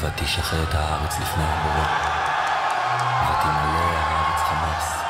ותשחט הארץ לפני הבורא, ותמלא הארץ חמאס,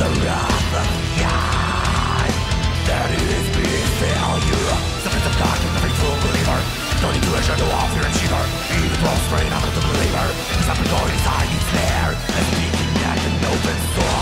the wrath of God. That is being failure. Suffering of God from every true believer. No need to assure the warfare achiever. Even prostrate out of the believer. Because I'm going inside you there. And speaking at an open door.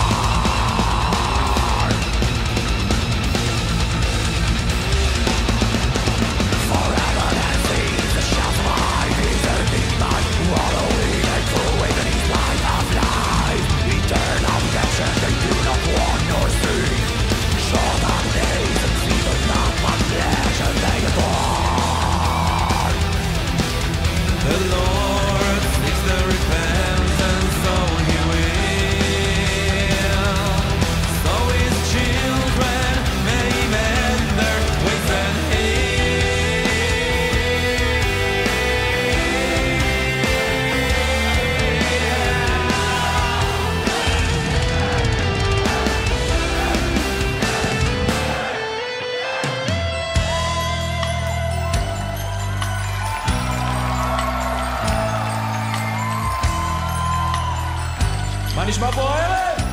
מה נשמע פה הערב?